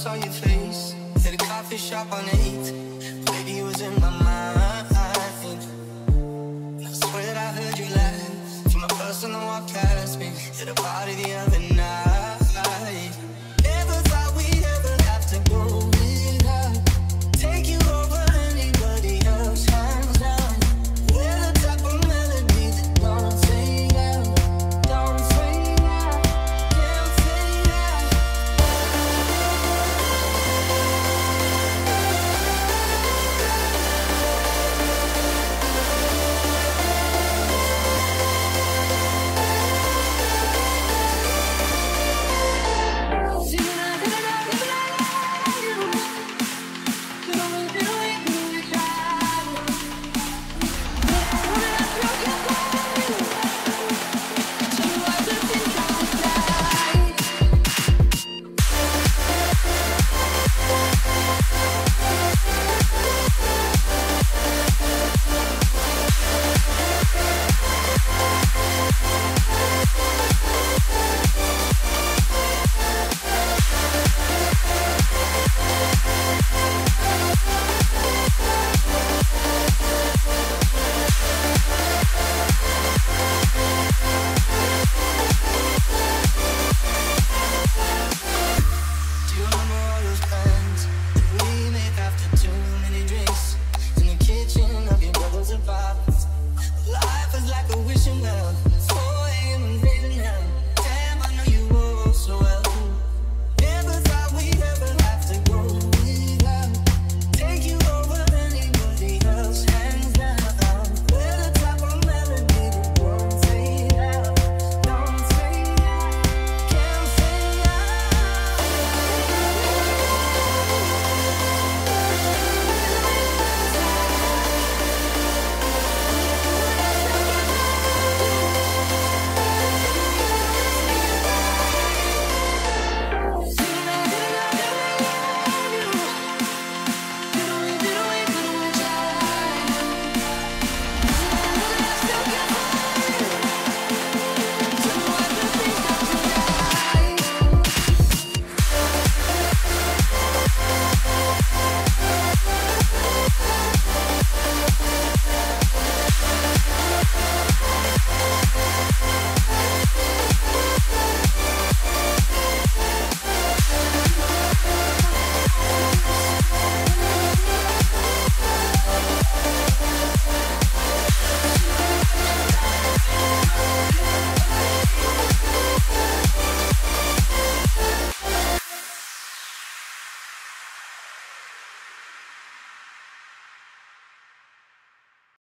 saw your face at a coffee shop on the 8th. Baby, you was in my mind. I swear that I heard you laugh from a person that walked past me at a party the other night.